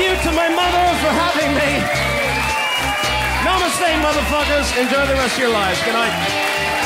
you to my mother for having me. Namaste, motherfuckers. Enjoy the rest of your lives. Good night.